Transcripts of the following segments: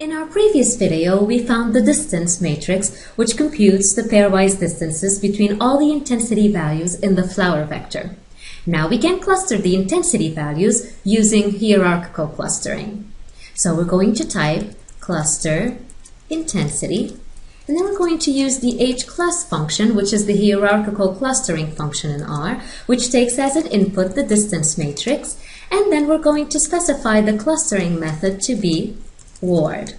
In our previous video, we found the distance matrix, which computes the pairwise distances between all the intensity values in the flower vector. Now we can cluster the intensity values using hierarchical clustering. So we're going to type cluster intensity, and then we're going to use the hclust function, which is the hierarchical clustering function in R, which takes as an input the distance matrix, and then we're going to specify the clustering method to be Ward.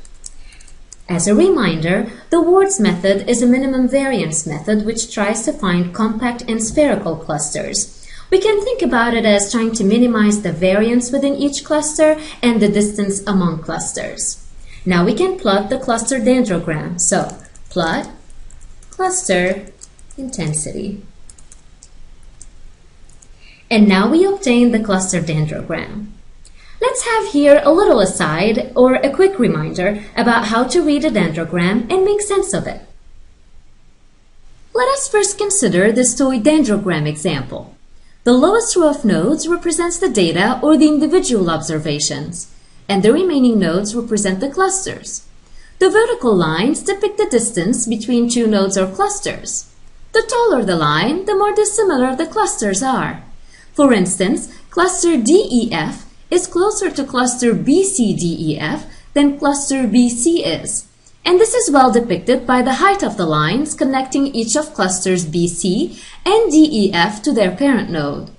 As a reminder, the Ward's method is a minimum variance method which tries to find compact and spherical clusters. We can think about it as trying to minimize the variance within each cluster and the distance among clusters. Now we can plot the cluster dendrogram. So, plot cluster intensity. And now we obtain the cluster dendrogram. Let's have here a little aside or a quick reminder about how to read a dendrogram and make sense of it. Let us first consider the toy dendrogram example. The lowest row of nodes represents the data or the individual observations, and the remaining nodes represent the clusters. The vertical lines depict the distance between two nodes or clusters. The taller the line, the more dissimilar the clusters are. For instance, cluster DEF is closer to cluster BCDEF than cluster BC is. And this is well depicted by the height of the lines connecting each of clusters BC and DEF to their parent node.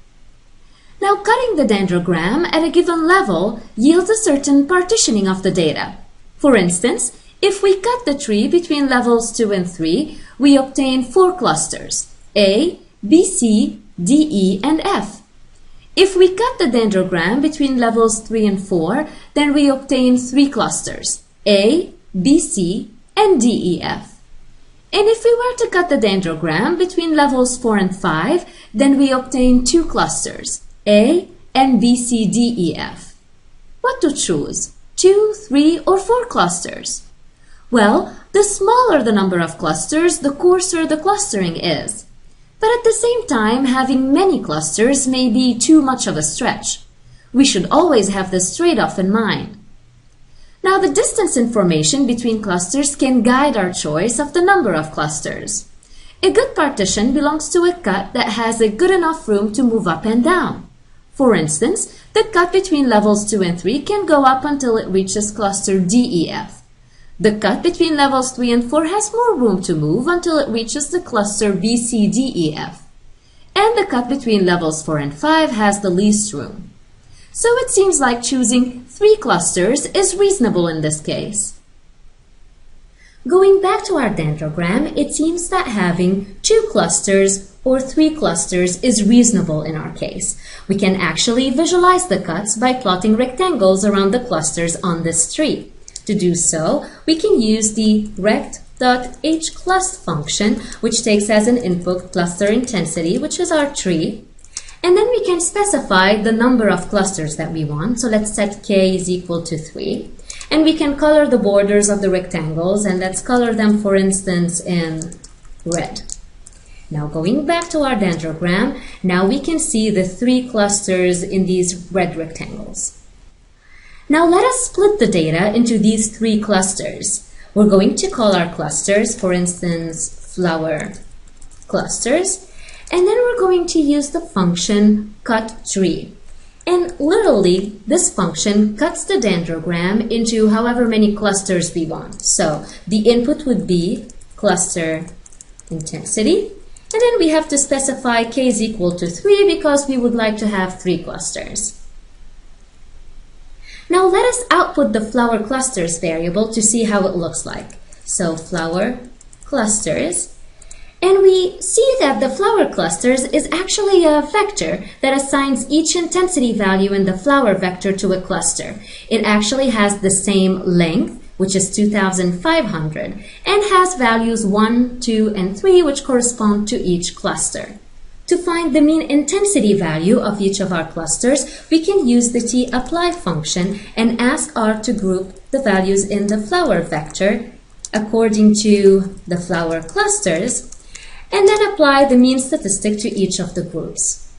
Now cutting the dendrogram at a given level yields a certain partitioning of the data. For instance, if we cut the tree between levels 2 and 3, we obtain four clusters, A, B, C, D, E, and F. If we cut the dendrogram between levels 3 and 4, then we obtain three clusters, A, B, C, and D, E, F. And if we were to cut the dendrogram between levels 4 and 5, then we obtain two clusters, A and B, C, D, E, F. What to choose? Two, three, or four clusters? Well, the smaller the number of clusters, the coarser the clustering is. But at the same time, having many clusters may be too much of a stretch. We should always have this trade-off in mind. Now, the distance information between clusters can guide our choice of the number of clusters. A good partition belongs to a cut that has a good enough room to move up and down. For instance, the cut between levels 2 and 3 can go up until it reaches cluster DEF. The cut between levels 3 and 4 has more room to move until it reaches the cluster BCDEF. And the cut between levels 4 and 5 has the least room. So it seems like choosing three clusters is reasonable in this case. Going back to our dendrogram, it seems that having two clusters or three clusters is reasonable in our case. We can actually visualize the cuts by plotting rectangles around the clusters on this tree. To do so, we can use the rect.hclust function, which takes as an input cluster intensity, which is our tree. And then we can specify the number of clusters that we want. So let's set k is equal to 3. And we can color the borders of the rectangles, and let's color them, for instance, in red. Now going back to our dendrogram, now we can see the three clusters in these red rectangles. Now let us split the data into these three clusters. We're going to call our clusters, for instance, flower clusters, and then we're going to use the function cutree. And literally, this function cuts the dendrogram into however many clusters we want. So the input would be cluster intensity, and then we have to specify k is equal to 3 because we would like to have three clusters. Now let us output the flower clusters variable to see how it looks like. So flower clusters. And we see that the flower clusters is actually a vector that assigns each intensity value in the flower vector to a cluster. It actually has the same length, which is 2500, and has values 1, 2, and 3, which correspond to each cluster. To find the mean intensity value of each of our clusters, we can use the tapply function and ask R to group the values in the flower vector according to the flower clusters, and then apply the mean statistic to each of the groups.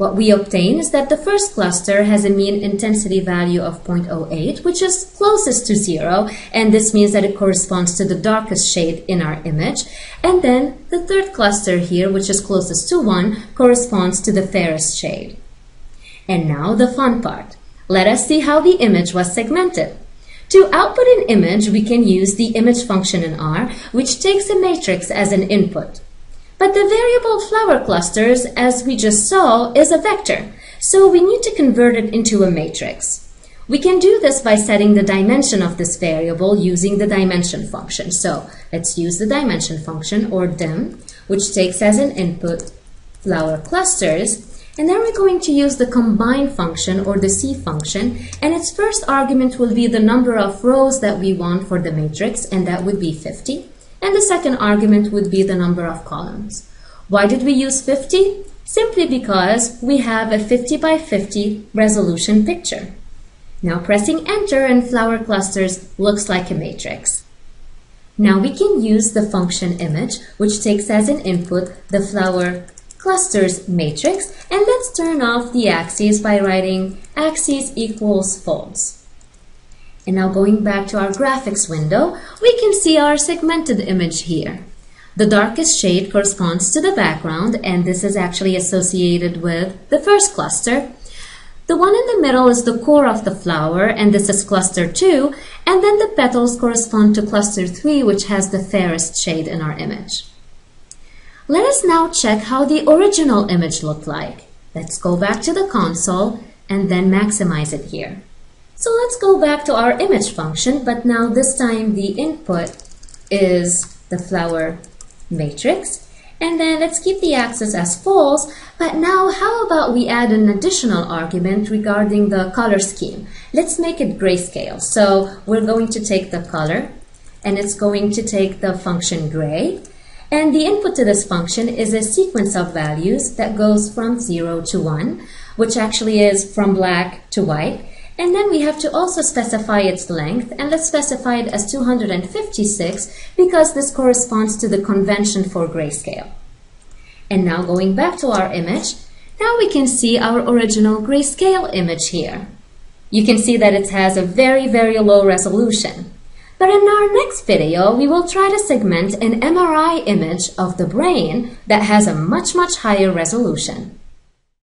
What we obtain is that the first cluster has a mean intensity value of 0.08, which is closest to zero, and this means that it corresponds to the darkest shade in our image. And then the third cluster here, which is closest to 1, corresponds to the fairest shade. And now the fun part. Let us see how the image was segmented. To output an image, we can use the image function in R, which takes a matrix as an input. But the variable flower clusters, as we just saw, is a vector, so we need to convert it into a matrix. We can do this by setting the dimension of this variable using the dimension function. So let's use the dimension function, or dim, which takes as an input flower clusters, and then we're going to use the combine function or the C function, and its first argument will be the number of rows that we want for the matrix, and that would be 50. And the second argument would be the number of columns. Why did we use 50? Simply because we have a 50 by 50 resolution picture. Now pressing enter and flower clusters looks like a matrix. Now we can use the function image, which takes as an input the flower clusters matrix, and let's turn off the axes by writing axes equals false. And now going back to our graphics window, we can see our segmented image here. The darkest shade corresponds to the background, and this is actually associated with the first cluster. The one in the middle is the core of the flower, and this is cluster 2, and then the petals correspond to cluster 3, which has the fairest shade in our image. Let us now check how the original image looked like. Let's go back to the console and then maximize it here. So let's go back to our image function, but now this time the input is the flower matrix. And then let's keep the axis as false, but now how about we add an additional argument regarding the color scheme? Let's make it grayscale. So we're going to take the color, and it's going to take the function gray, and the input to this function is a sequence of values that goes from 0 to 1, which actually is from black to white. And then we have to also specify its length, and let's specify it as 256 because this corresponds to the convention for grayscale. And now going back to our image, now we can see our original grayscale image here. You can see that it has a very, very low resolution. But in our next video, we will try to segment an MRI image of the brain that has a much, much higher resolution.